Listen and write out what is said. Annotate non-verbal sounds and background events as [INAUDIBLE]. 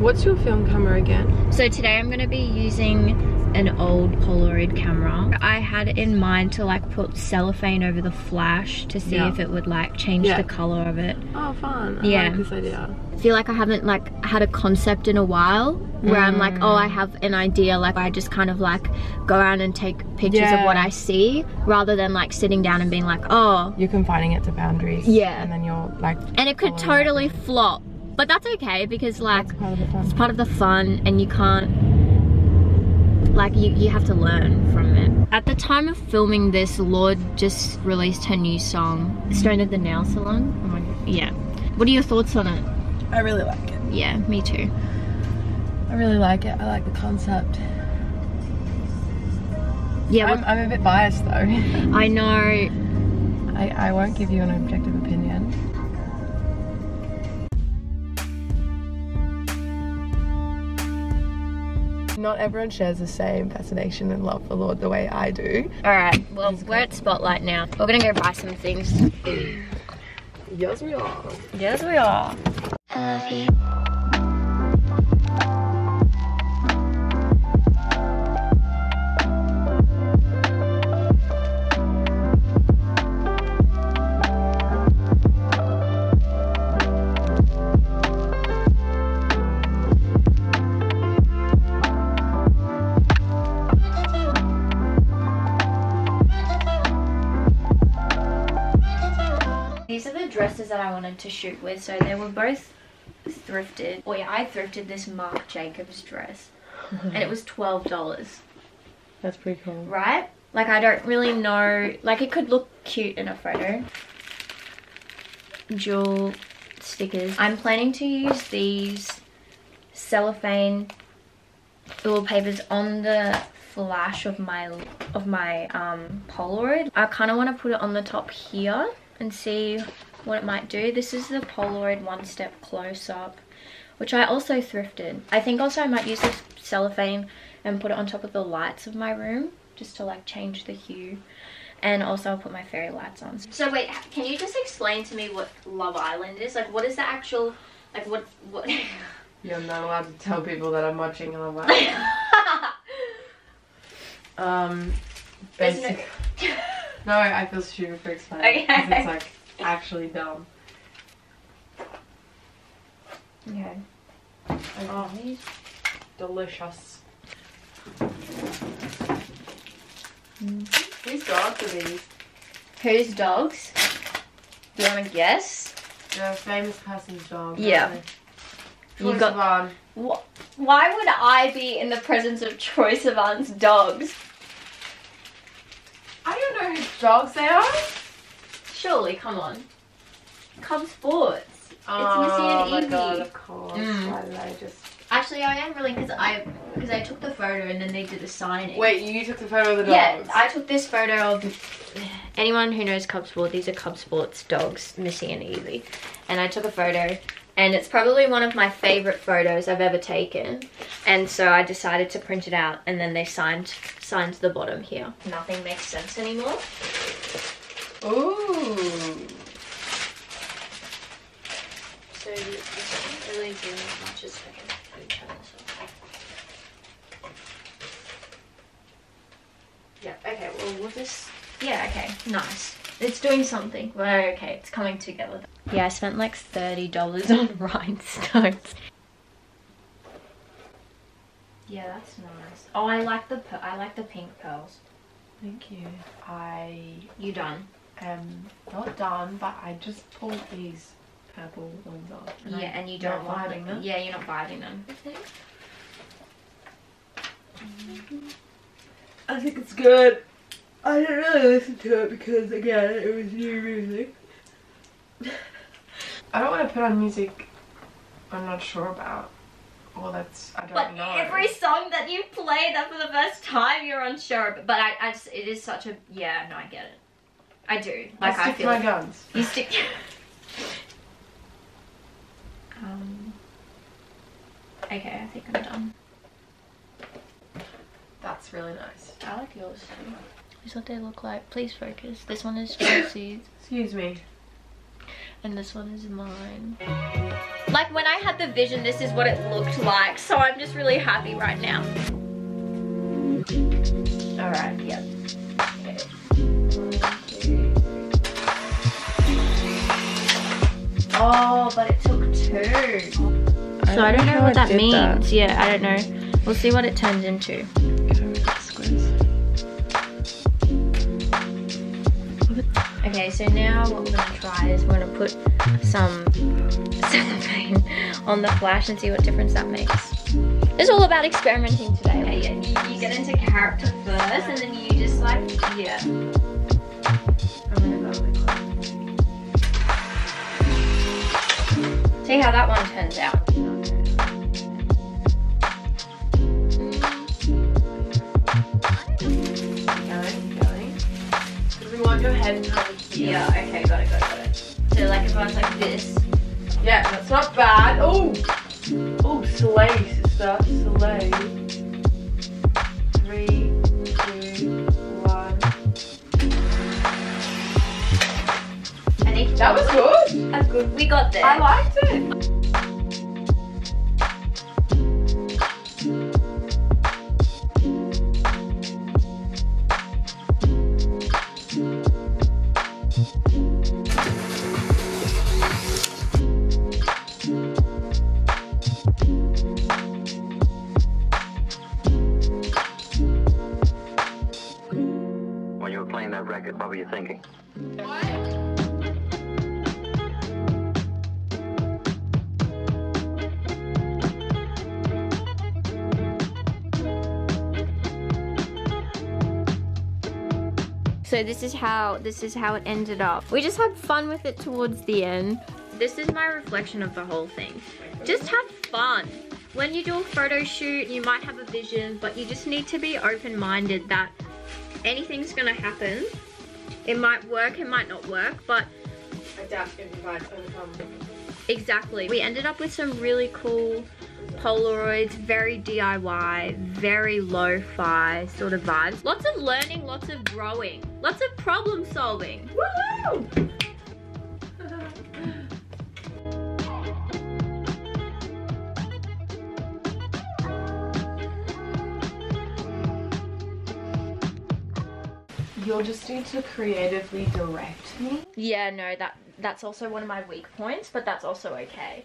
What's your film camera again? So today I'm going to be using an old Polaroid camera. I had in mind to like put cellophane over the flash to see Yeah. if it would like change Yeah. the color of it. Oh, fun. I Yeah. like this idea. I feel like I haven't like had a concept in a while where I'm like, oh, I mm. have an idea. Like I just kind of like go around and take pictures Yeah. of what I see rather than like sitting down and being like, oh, You're confining it to boundaries. Yeah. And then you're like. and it could totally flop. But that's okay because like part of the fun. it's part of the fun and you can't like you, you have to learn from it at the time of filming this Lorde just released her new song Stoned at the Nail Salon oh my god yeah what are your thoughts on it I really like it. yeah me too I really like it. I like the concept. yeah I'm, I'm a bit biased though. i know [LAUGHS] I, I won't give you an objective opinion. Not everyone shares the same fascination and love for Lorde the way I do. all right well we're at spotlight now we're gonna go buy some things Yes, we are. yes we are These are the dresses that I wanted to shoot with. So they were both thrifted. Oh yeah, I thrifted this Marc Jacobs dress. [LAUGHS] and it was $12, That's pretty cool. right? Like I don't really know, like it could look cute in a photo. Jewel stickers. I'm planning to use these cellophane little papers on the flash of my of my um Polaroid. I kind of want to put it on the top here and see what it might do. This is the Polaroid one step close up, which I also thrifted. I think also I might use this cellophane and put it on top of the lights of my room just to like change the hue. And also I'll put my fairy lights on. So wait, can you just explain to me what Love Island is? Like what is the actual, like what, what? [LAUGHS] You're not allowed to tell people that I'm watching Love [LAUGHS] Island. um, There's no- basic. [LAUGHS] No, I feel stupid for explaining. Okay. [LAUGHS] Okay. It's like actually dumb. okay. Oh, delicious. Mm-hmm. Whose dogs are these? Whose dogs? Do you want to guess? They're a famous person's dog. Yeah. You You got- got. Wh- Why would I be in the presence of Troye Sivan's dogs? I don't know whose dogs they are. Surely, come on. Cub Sport's. oh Missy and my Evie. god, of course. Mm. Why did I just? Actually, I am really because I because I took the photo and then they did the signing. Wait, you took the photo of the Yeah, dogs. I took this photo of [SIGHS] anyone who knows Cub Sport. These are Cub Sport's dogs, Missy and Evie, and I took a photo, and it's probably one of my favorite photos I've ever taken. And so I decided to print it out, and then they signed signed the bottom here. Nothing makes sense anymore. Ooh. So this doesn't really do as much as I can turn this off. Yeah, okay, well we'll just yeah, okay, nice. It's doing something. Well okay, it's coming together. Yeah, I spent like thirty dollars on [LAUGHS] rhinestones. Yeah, that's nice. Oh I like the per- I like the pink pearls. Thank you. I You done? Um, not done, but I just pulled these purple ones off. yeah, I- and you don't want them. them. Yeah, you're not biting them. I think it's good. I didn't really listen to it because again it was new music. I don't want to put on music I'm not sure about. Well, that's I don't But know. every song that you play that for the first time, you're unsure. But, but I, I just, it is such a yeah. No, I get it. I do. Like I I, stick feel to my it. guns. you stick. [LAUGHS] um. Okay, I think I'm done. That's really nice. I like yours too. Here's what they look like. Please focus. This one is Chelsea's, Excuse me. and this one is mine. Like Like when I had the vision, this is what it looked like. So I'm just really happy right now. All right, yep. Okay. Oh, but it took two. So I don't know what that means. Yeah, I don't know. We'll see what it turns into. Okay, so now what we're gonna try is we're gonna put some cellophane on the flash and see what difference that makes. It's all about experimenting today. Okay, yeah, you, you get into character first and then you just like, yeah. I'm gonna go with See how that one turns out. Slay, sister, slay. Three, two, one. That was good. That's good. We got there. I liked it. Playing that record, what were you thinking? So this is how this is how it ended up. We just had fun with it towards the end. This is my reflection of the whole thing. Just have fun. When you do a photo shoot, you might have a vision, but you just need to be open-minded that anything's gonna happen. It might work, it might not work, but Adapt, overcome. Exactly. We ended up with some really cool Polaroids, very DIY, very lo-fi sort of vibes. Lots of learning, lots of growing, lots of problem solving. Woohoo! You'll just need to creatively direct me. Yeah, no, that that's also one of my weak points, but that's also okay.